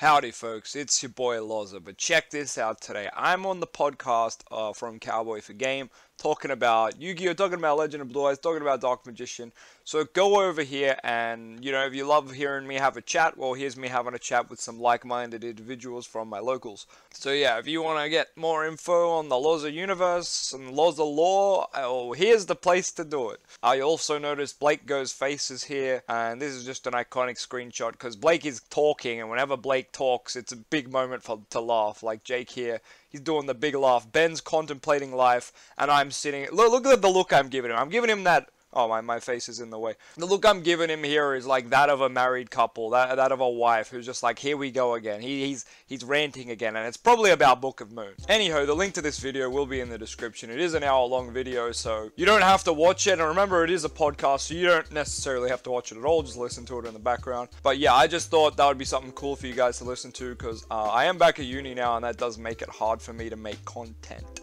Howdy, folks. It's your boy Loza. But check this out today. I'm on the podcast uh, from Cowboy for Game talking about Yu-Gi-Oh, talking about Legend of Blue Eyes, talking about Dark Magician. So go over here and, you know, if you love hearing me have a chat, well, here's me having a chat with some like-minded individuals from my locals. So yeah, if you want to get more info on the Loza universe and Loza lore, oh, here's the place to do it. I also noticed Blake Goes Faces here, and this is just an iconic screenshot because Blake is talking, and whenever Blake talks, it's a big moment for to laugh. Like Jake here, he's doing the big laugh. Ben's contemplating life, and I'm sitting. Look, look at the look I'm giving him. I'm giving him that Oh, my, my face is in the way. The look I'm giving him here is like that of a married couple, that, that of a wife who's just like, here we go again. He, he's, he's ranting again, and it's probably about Book of Moon. Anyhow, the link to this video will be in the description. It is an hour long video, so you don't have to watch it. And remember, it is a podcast, so you don't necessarily have to watch it at all. Just listen to it in the background. But yeah, I just thought that would be something cool for you guys to listen to because uh, I am back at uni now, and that does make it hard for me to make content.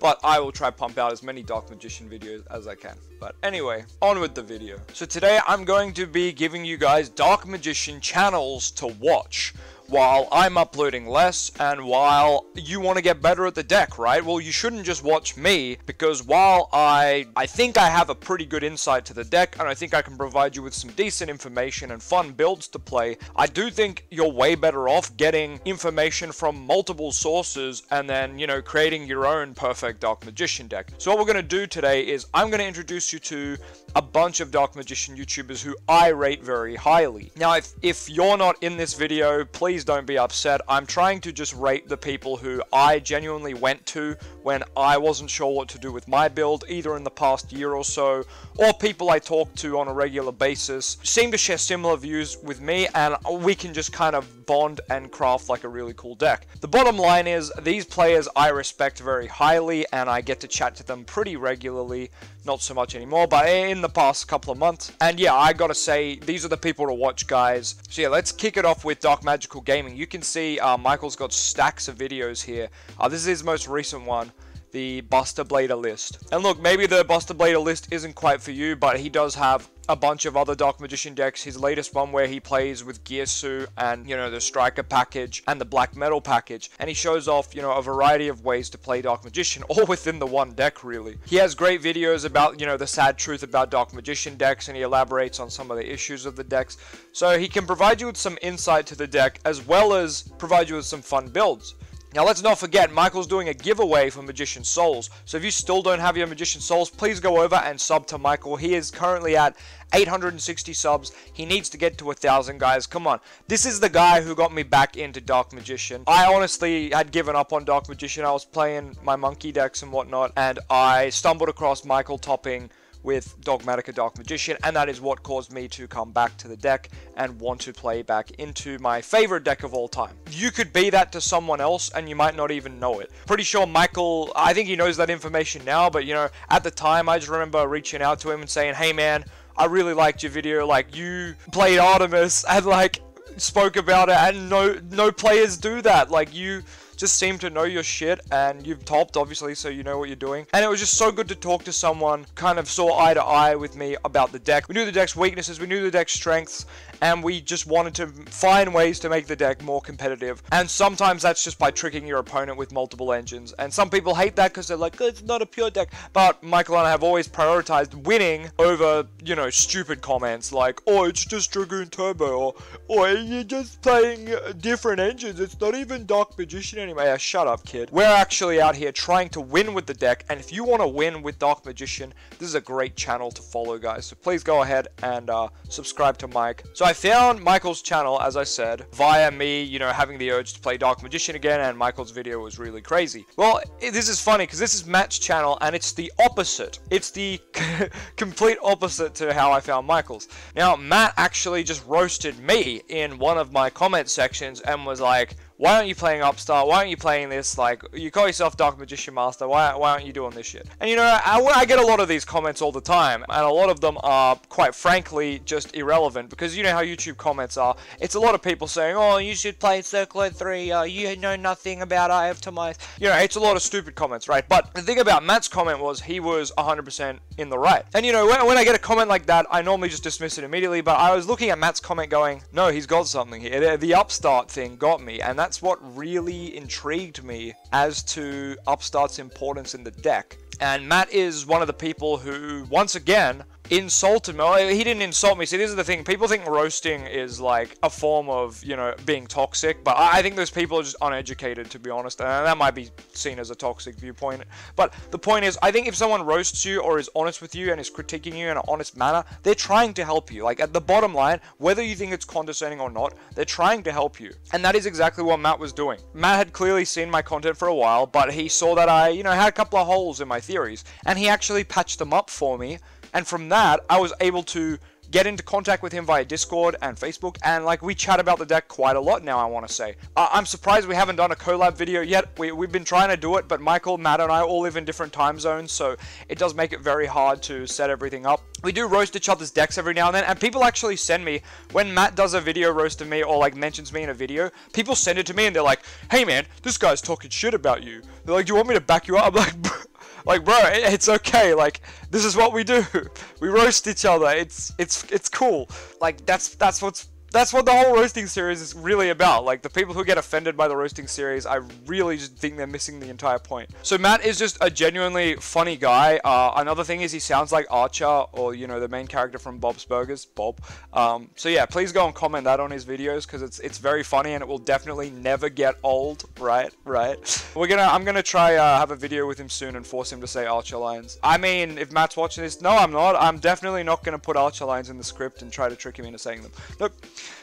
But I will try pump out as many Dark Magician videos as I can. But anyway, on with the video. So today I'm going to be giving you guys Dark Magician channels to watch while I'm uploading less and while you want to get better at the deck, right? Well, you shouldn't just watch me because while I I think I have a pretty good insight to the deck and I think I can provide you with some decent information and fun builds to play, I do think you're way better off getting information from multiple sources and then, you know, creating your own perfect Dark Magician deck. So what we're going to do today is I'm going to introduce you to a bunch of Dark Magician YouTubers who I rate very highly. Now, if, if you're not in this video, please please don't be upset. I'm trying to just rate the people who I genuinely went to when I wasn't sure what to do with my build, either in the past year or so, or people I talk to on a regular basis, seem to share similar views with me, and we can just kind of bond and craft like a really cool deck. The bottom line is, these players I respect very highly, and I get to chat to them pretty regularly, not so much anymore, but in the past couple of months. And yeah, I gotta say, these are the people to watch, guys. So yeah, let's kick it off with Dark Magical Gaming. You can see uh, Michael's got stacks of videos here. Uh, this is his most recent one the Buster Blader list. And look, maybe the Buster Blader list isn't quite for you, but he does have a bunch of other Dark Magician decks. His latest one where he plays with Gearsu and, you know, the Striker package and the Black Metal package. And he shows off, you know, a variety of ways to play Dark Magician, all within the one deck, really. He has great videos about, you know, the sad truth about Dark Magician decks and he elaborates on some of the issues of the decks. So he can provide you with some insight to the deck as well as provide you with some fun builds. Now let's not forget, Michael's doing a giveaway for Magician Souls. So if you still don't have your Magician Souls, please go over and sub to Michael. He is currently at 860 subs. He needs to get to a 1,000, guys. Come on. This is the guy who got me back into Dark Magician. I honestly had given up on Dark Magician. I was playing my monkey decks and whatnot, and I stumbled across Michael topping with Dogmatika Dark Magician, and that is what caused me to come back to the deck and want to play back into my favorite deck of all time. You could be that to someone else, and you might not even know it. Pretty sure Michael, I think he knows that information now, but you know, at the time, I just remember reaching out to him and saying, hey man, I really liked your video, like, you played Artemis, and like, spoke about it, and no, no players do that, like, you just seem to know your shit and you've topped obviously so you know what you're doing. And it was just so good to talk to someone kind of saw eye to eye with me about the deck. We knew the deck's weaknesses we knew the deck's strengths and we just wanted to find ways to make the deck more competitive and sometimes that's just by tricking your opponent with multiple engines and some people hate that because they're like it's not a pure deck but Michael and I have always prioritized winning over you know stupid comments like oh it's just Dragoon Turbo or oh you're just playing different engines it's not even Dark Magician anymore anyway, shut up, kid. We're actually out here trying to win with the deck, and if you want to win with Dark Magician, this is a great channel to follow, guys. So please go ahead and uh, subscribe to Mike. So found Michael's channel, as I said, via me, you know, having the urge to play Dark Magician again, and Michael's video was really crazy. Well, this is funny, because this is Matt's channel, and it's the opposite. It's the complete opposite to how I found Michael's. Now, Matt actually just roasted me in one of my comment sections and was like, why aren't you playing Upstart? Why aren't you playing this? Like, you call yourself Dark Magician Master. Why, why aren't you doing this shit? And you know, I, I get a lot of these comments all the time, and a lot of them are, quite frankly, just irrelevant because you know how YouTube comments are. It's a lot of people saying, oh, you should play Circlet 3, uh, you know nothing about Eye of Timaeus. You know, it's a lot of stupid comments, right? But the thing about Matt's comment was he was 100% in the right. And you know, when, when I get a comment like that, I normally just dismiss it immediately, but I was looking at Matt's comment going, no, he's got something here. The, the Upstart thing got me, and that's what really intrigued me as to Upstart's importance in the deck. And Matt is one of the people who, once again, insulted me. He didn't insult me. See, this is the thing. People think roasting is like a form of, you know, being toxic. But I think those people are just uneducated, to be honest. And that might be seen as a toxic viewpoint. But the point is, I think if someone roasts you or is honest with you and is critiquing you in an honest manner, they're trying to help you. Like, at the bottom line, whether you think it's condescending or not, they're trying to help you. And that is exactly what Matt was doing. Matt had clearly seen my content for a while, but he saw that I, you know, had a couple of holes in my theories. And he actually patched them up for me and from that, I was able to get into contact with him via Discord and Facebook, and like we chat about the deck quite a lot now, I want to say. Uh, I'm surprised we haven't done a collab video yet. We, we've been trying to do it, but Michael, Matt, and I all live in different time zones, so it does make it very hard to set everything up. We do roast each other's decks every now and then, and people actually send me, when Matt does a video roast of me or like mentions me in a video, people send it to me and they're like, hey man, this guy's talking shit about you. They're like, do you want me to back you up? I'm like, like, bro, it's okay. Like, this is what we do. We roast each other. It's it's it's cool. Like, that's that's what's that's what the whole roasting series is really about. Like, the people who get offended by the roasting series, I really just think they're missing the entire point. So Matt is just a genuinely funny guy. Uh, another thing is he sounds like Archer, or, you know, the main character from Bob's Burgers, Bob. Um, so yeah, please go and comment that on his videos, because it's it's very funny, and it will definitely never get old, right? Right? We're gonna, I'm gonna try uh, have a video with him soon and force him to say Archer lines. I mean, if Matt's watching this, no, I'm not. I'm definitely not gonna put Archer lines in the script and try to trick him into saying them. Nope.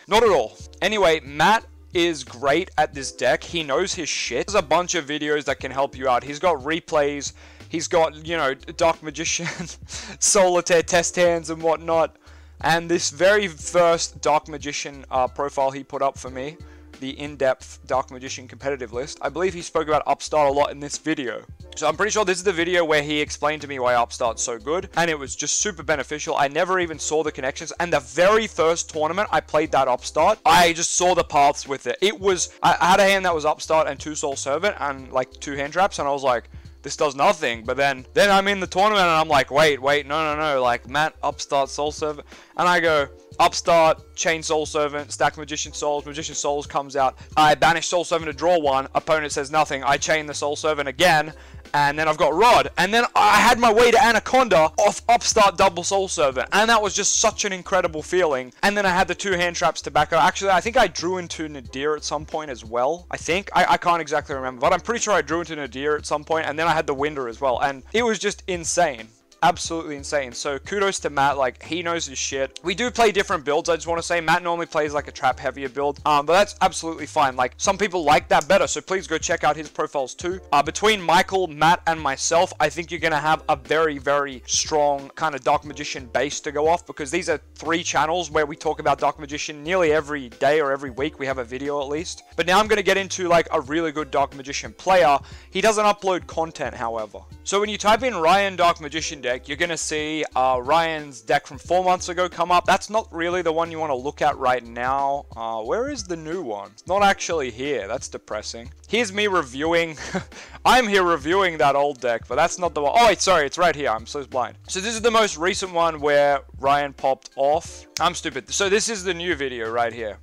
Not at all. Anyway, Matt is great at this deck. He knows his shit. There's a bunch of videos that can help you out. He's got replays. He's got, you know, Dark Magician, Solitaire test hands and whatnot. And this very first Dark Magician uh, profile he put up for me the in-depth Dark Magician competitive list. I believe he spoke about Upstart a lot in this video. So I'm pretty sure this is the video where he explained to me why Upstart's so good, and it was just super beneficial. I never even saw the connections, and the very first tournament I played that Upstart, I just saw the paths with it. It was, I had a hand that was Upstart and two Soul Servant, and like two hand traps, and I was like, this does nothing. But then, then I'm in the tournament and I'm like, wait, wait, no, no, no. Like Matt, Upstart, Soul Servant, and I go, Upstart, Chain Soul Servant, Stack Magician Souls, Magician Souls comes out. I banish Soul Servant to draw one. Opponent says nothing. I chain the Soul Servant again, and then I've got Rod. And then I had my way to Anaconda off Upstart Double Soul Servant, and that was just such an incredible feeling. And then I had the two hand traps to back up. Actually, I think I drew into Nadir at some point as well. I think. I, I can't exactly remember, but I'm pretty sure I drew into Nadir at some point, and then I had the Winder as well. And it was just insane absolutely insane. So kudos to Matt, like he knows his shit. We do play different builds, I just want to say. Matt normally plays like a trap heavier build, um, but that's absolutely fine. Like some people like that better, so please go check out his profiles too. Uh, between Michael, Matt, and myself, I think you're gonna have a very, very strong kind of Dark Magician base to go off because these are three channels where we talk about Dark Magician nearly every day or every week. We have a video at least. But now I'm gonna get into like a really good Dark Magician player. He doesn't upload content, however. So when you type in Ryan Dark Magician deck, you're going to see uh, Ryan's deck from four months ago come up. That's not really the one you want to look at right now. Uh, where is the new one? It's not actually here. That's depressing. Here's me reviewing. I'm here reviewing that old deck, but that's not the one. Oh, wait, sorry. It's right here. I'm so blind. So this is the most recent one where Ryan popped off. I'm stupid. So this is the new video right here.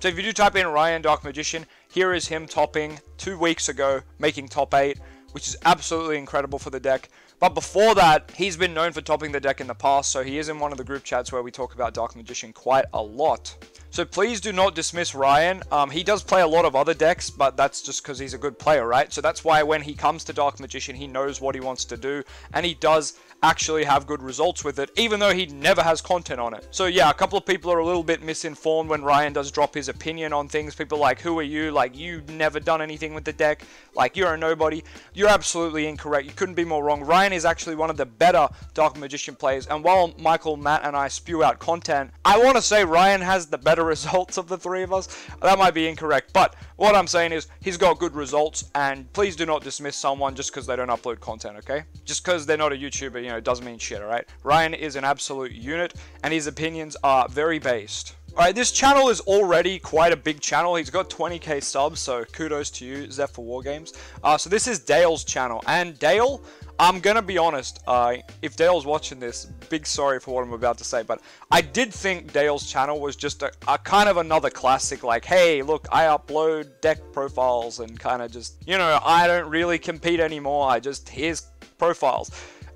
So if you do type in Ryan Dark Magician, here is him topping two weeks ago, making top 8, which is absolutely incredible for the deck. But before that, he's been known for topping the deck in the past, so he is in one of the group chats where we talk about Dark Magician quite a lot. So please do not dismiss Ryan. Um, he does play a lot of other decks, but that's just because he's a good player, right? So that's why when he comes to Dark Magician, he knows what he wants to do, and he does actually have good results with it, even though he never has content on it. So yeah, a couple of people are a little bit misinformed when Ryan does drop his opinion on things. People like, who are you? Like, you've never done anything with the deck. Like, you're a nobody. You're absolutely incorrect. You couldn't be more wrong. Ryan is actually one of the better Dark Magician players. And while Michael, Matt, and I spew out content, I want to say Ryan has the better results of the three of us. That might be incorrect, but What I'm saying is, he's got good results, and please do not dismiss someone just because they don't upload content, okay? Just because they're not a YouTuber, you know, doesn't mean shit, alright? Ryan is an absolute unit, and his opinions are very based. Alright, this channel is already quite a big channel. He's got 20k subs, so kudos to you, Zeph for Wargames. Uh, so this is Dale's channel, and Dale, I'm gonna be honest, uh, if Dale's watching this, big sorry for what I'm about to say, but I did think Dale's channel was just a, a kind of another classic, like, hey, look, I upload deck profiles and kind of just, you know, I don't really compete anymore, I just, here's profiles.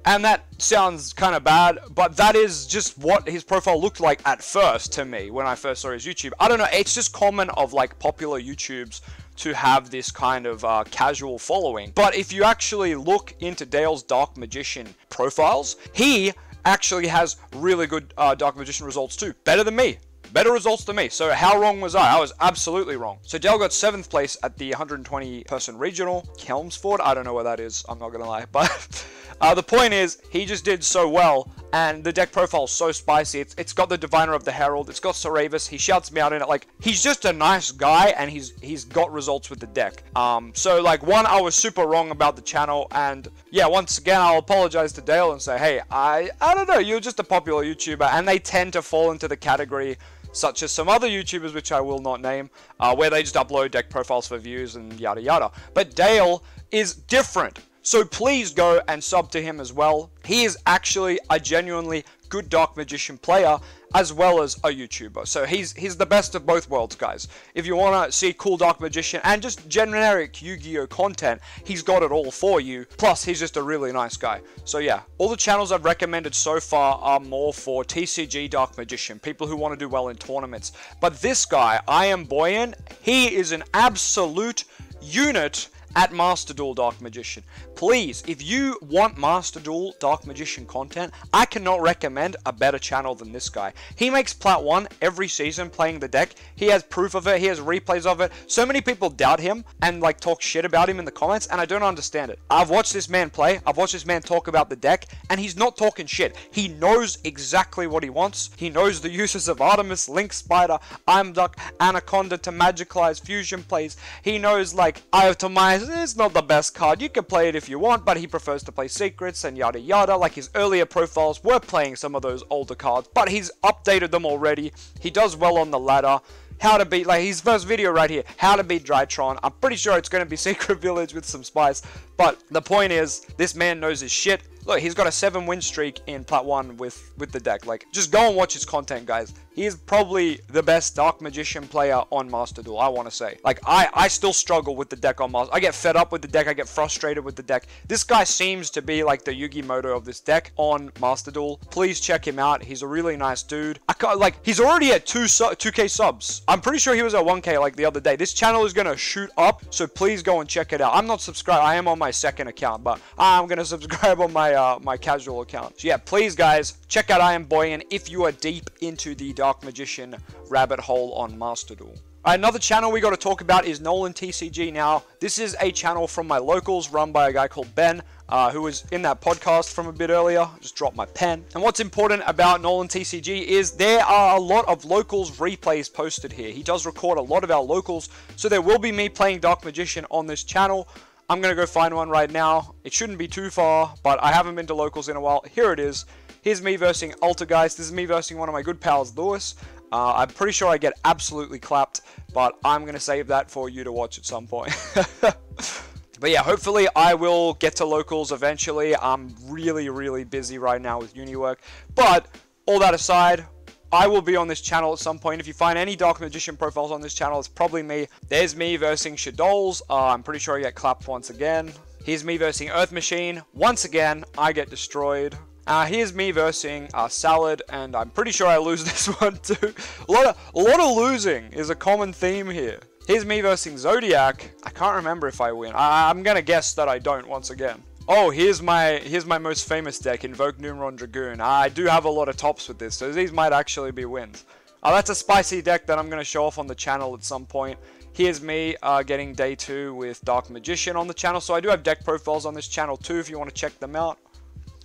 And that sounds kind of bad, but that is just what his profile looked like at first to me when I first saw his YouTube. I don't know, it's just common of like popular YouTubes to have this kind of uh, casual following. But if you actually look into Dale's Dark Magician profiles, he actually has really good uh, Dark Magician results too. Better than me. Better results than me. So how wrong was I? I was absolutely wrong. So Dale got 7th place at the 120 person regional. Chelmsford? I don't know where that is, I'm not gonna lie. But uh, the point is, he just did so well, and the deck profile is so spicy. It's, it's got the Diviner of the Herald, it's got Sauravis, he shouts me out in it, like, he's just a nice guy, and he's he's got results with the deck. Um, so, like, one, I was super wrong about the channel, and, yeah, once again, I'll apologize to Dale and say, hey, I, I don't know, you're just a popular YouTuber, and they tend to fall into the category such as some other YouTubers, which I will not name, uh, where they just upload deck profiles for views and yada yada. But Dale is different. So please go and sub to him as well. He is actually a genuinely good Dark Magician player as well as a YouTuber. So he's he's the best of both worlds, guys. If you want to see cool Dark Magician and just generic Yu-Gi-Oh content, he's got it all for you. Plus, he's just a really nice guy. So yeah, all the channels I've recommended so far are more for TCG Dark Magician, people who want to do well in tournaments. But this guy, I am Boyan, he is an absolute unit at Master Duel Dark Magician. Please, if you want Master Duel Dark Magician content, I cannot recommend a better channel than this guy. He makes Plat 1 every season playing the deck. He has proof of it. He has replays of it. So many people doubt him and like talk shit about him in the comments, and I don't understand it. I've watched this man play. I've watched this man talk about the deck, and he's not talking shit. He knows exactly what he wants. He knows the uses of Artemis, Link Spider, I'm Duck, Anaconda to magicalize fusion plays. He knows like Eye of Timaeus it's not the best card. You can play it if you want, but he prefers to play secrets and yada yada. Like his earlier profiles were playing some of those older cards, but he's updated them already. He does well on the ladder. How to beat, like his first video right here, how to beat Drytron. I'm pretty sure it's going to be Secret Village with some spice, but the point is, this man knows his shit. Look, he's got a 7 win streak in Plat 1 with, with the deck. Like, just go and watch his content, guys. He is probably the best Dark Magician player on Master Duel, I want to say. Like, I, I still struggle with the deck on Master I get fed up with the deck. I get frustrated with the deck. This guy seems to be like the Yugi Muto of this deck on Master Duel. Please check him out. He's a really nice dude. I can't, like, he's already at 2 su 2k subs. I'm pretty sure he was at 1k like the other day. This channel is going to shoot up, so please go and check it out. I'm not subscribed. I am on my second account, but I'm going to subscribe on my uh, my casual account. So yeah, please guys, check out I Am Boyan if you are deep into the Dark Magician rabbit hole on Master Duel. Another channel we got to talk about is Nolan TCG now. This is a channel from my locals run by a guy called Ben, uh, who was in that podcast from a bit earlier. Just dropped my pen. And what's important about Nolan TCG is there are a lot of locals replays posted here. He does record a lot of our locals, so there will be me playing Dark Magician on this channel. I'm going to go find one right now. It shouldn't be too far, but I haven't been to locals in a while. Here it is. Here's me versing Altergeist. This is me versing one of my good pals, Lewis. Uh, I'm pretty sure I get absolutely clapped, but I'm going to save that for you to watch at some point. but yeah, hopefully I will get to locals eventually. I'm really, really busy right now with uni work. But all that aside, I will be on this channel at some point. If you find any Dark Magician profiles on this channel, it's probably me. There's me versing Shadows. Uh, I'm pretty sure I get clapped once again. Here's me versing Earth Machine. Once again, I get destroyed. Uh, here's me versing uh, Salad, and I'm pretty sure I lose this one too. a, lot of, a lot of losing is a common theme here. Here's me versing Zodiac. I can't remember if I win. I I'm gonna guess that I don't once again. Oh, here's my here's my most famous deck, Invoke Numeron Dragoon. I do have a lot of tops with this, so these might actually be wins. Uh, that's a spicy deck that I'm going to show off on the channel at some point. Here's me uh, getting day 2 with Dark Magician on the channel, so I do have deck profiles on this channel too if you want to check them out.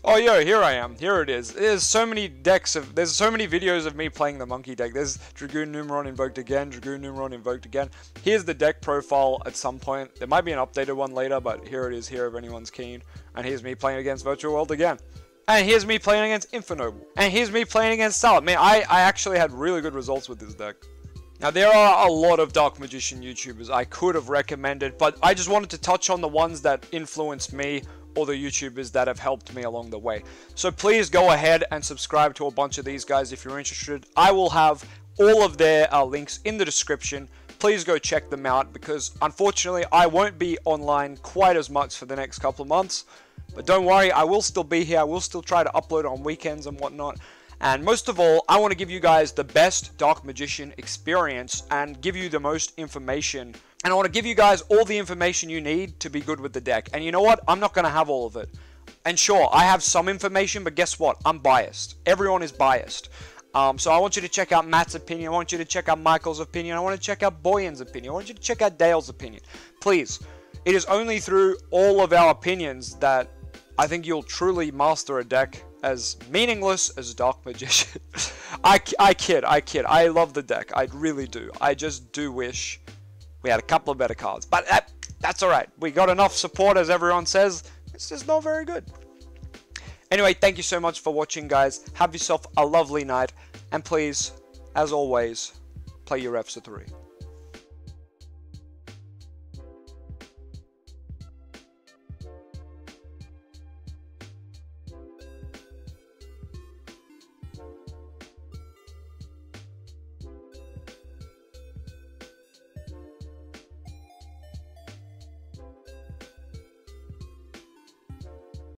Oh, yo, here I am. Here it is. There's so many decks of... There's so many videos of me playing the monkey deck. There's Dragoon Numeron invoked again, Dragoon Numeron invoked again. Here's the deck profile at some point. There might be an updated one later, but here it is here if anyone's keen. And here's me playing against Virtual World again. And here's me playing against Infernoble. And here's me playing against Salad. Man, I, I actually had really good results with this deck. Now, there are a lot of Dark Magician YouTubers I could have recommended, but I just wanted to touch on the ones that influenced me or the YouTubers that have helped me along the way. So please go ahead and subscribe to a bunch of these guys if you're interested. I will have all of their uh, links in the description. Please go check them out because unfortunately I won't be online quite as much for the next couple of months. But don't worry, I will still be here. I will still try to upload on weekends and whatnot. And most of all, I want to give you guys the best Dark Magician experience and give you the most information. And I want to give you guys all the information you need to be good with the deck. And you know what? I'm not going to have all of it. And sure, I have some information, but guess what? I'm biased. Everyone is biased. Um, so I want you to check out Matt's opinion. I want you to check out Michael's opinion. I want to check out Boyan's opinion. I want you to check out Dale's opinion. Please. It is only through all of our opinions that I think you'll truly master a deck as meaningless as Dark Magician. I, I kid, I kid. I love the deck. I really do. I just do wish we had a couple of better cards. But that, that's alright. We got enough support, as everyone says. It's just not very good. Anyway, thank you so much for watching, guys. Have yourself a lovely night. And please, as always, play your Fs to 3.